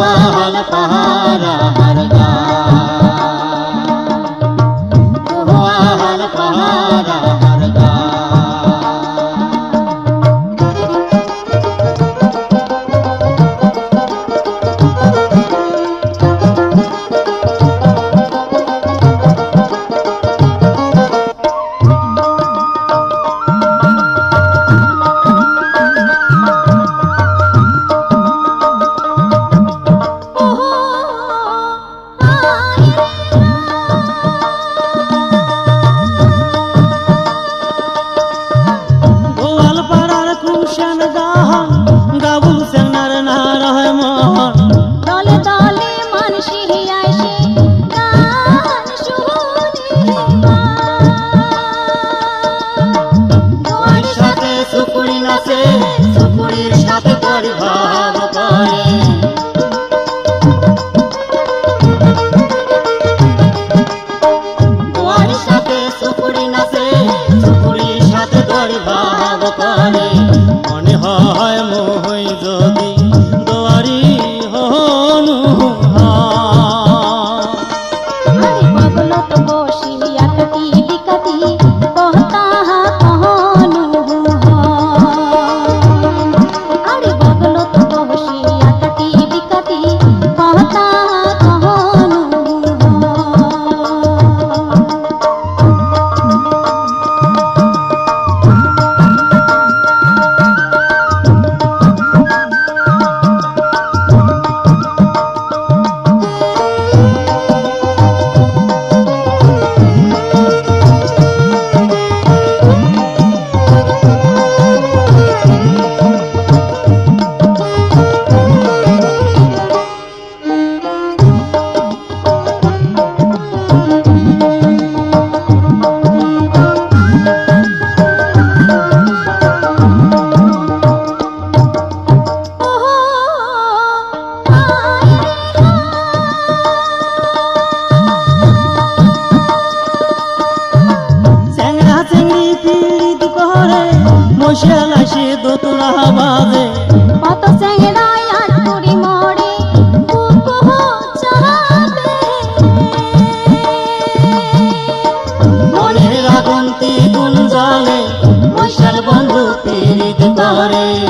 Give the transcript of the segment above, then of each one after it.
वाहन पहारा हर जा পারে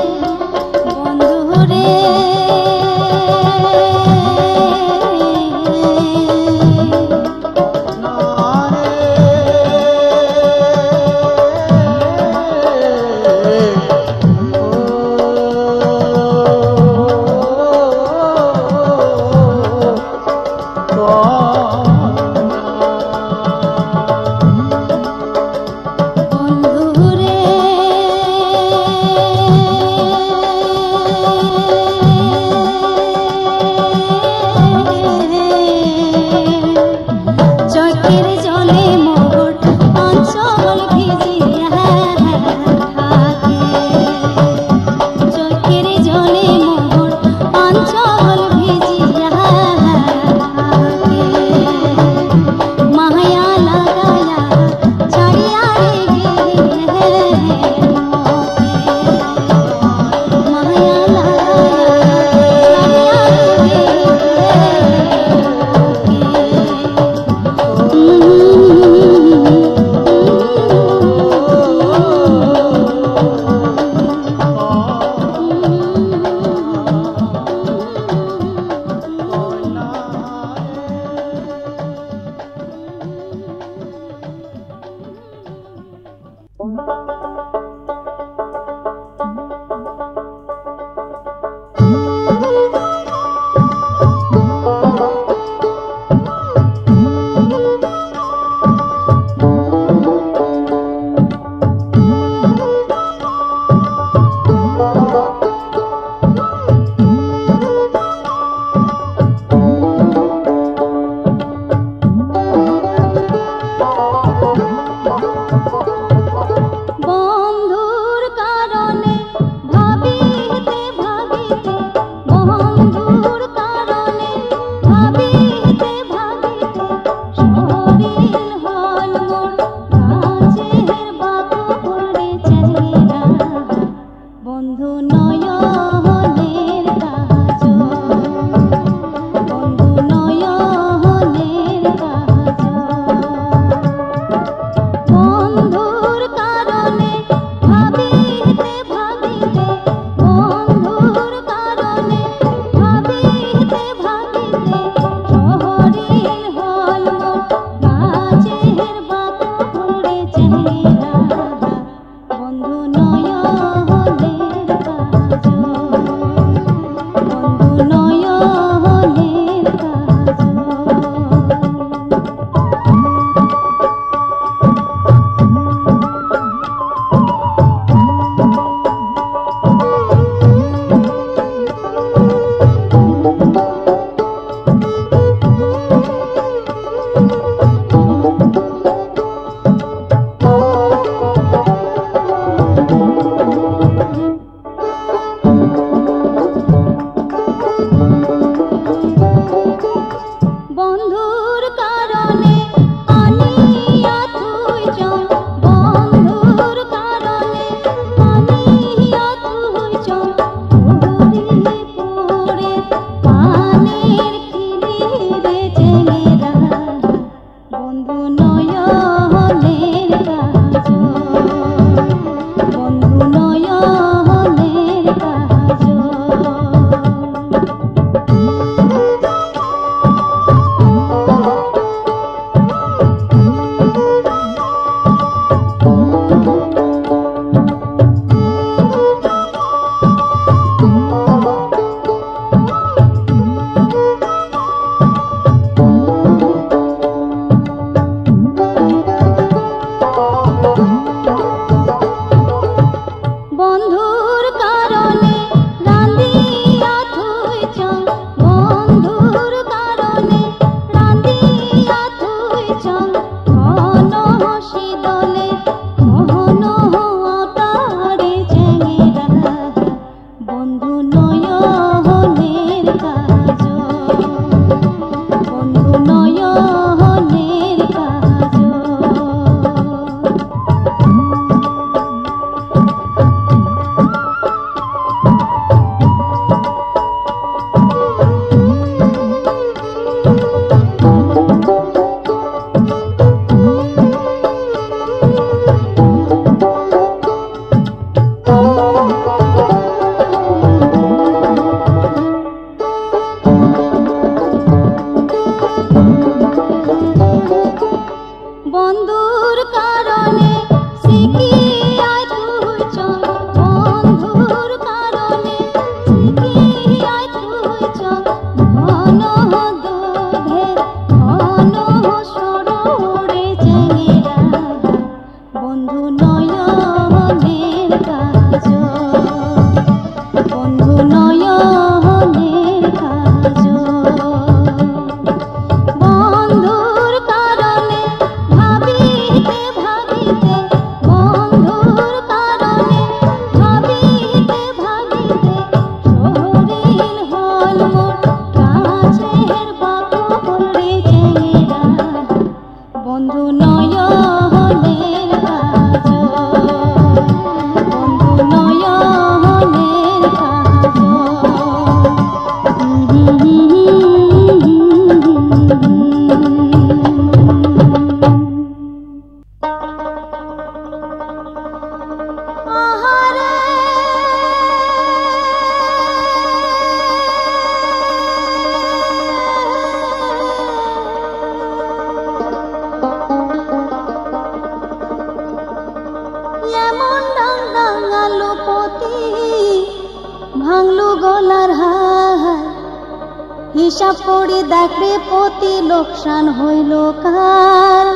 হিসাব করি দেখে প্রতি লোকসান হইল কার?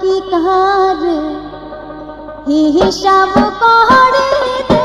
কি কার হিসাব করে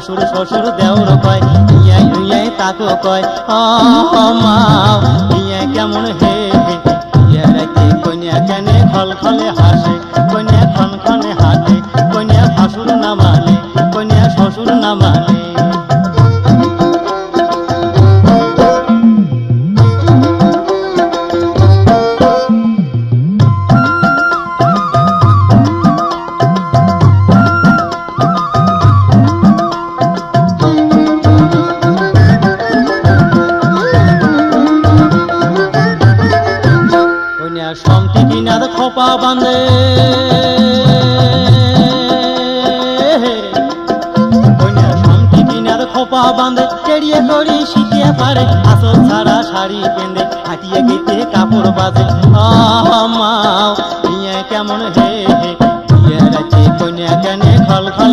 শাশুড় শ্বশুর দেওর কয় ইয়াই তাকে কয় ও মা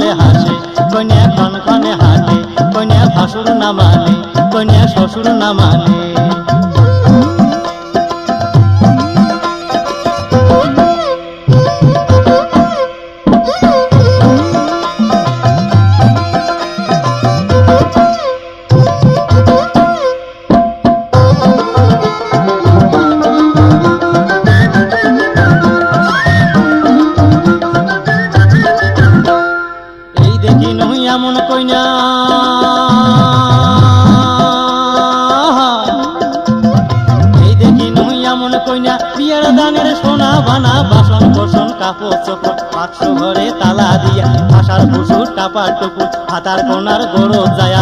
কনে হাসে কন্যা কনকনে হাসে কন্যা ভাসুর না কন্যা শ্বশুর না মানে পাটুকু হাতার কোনার গরো যায়া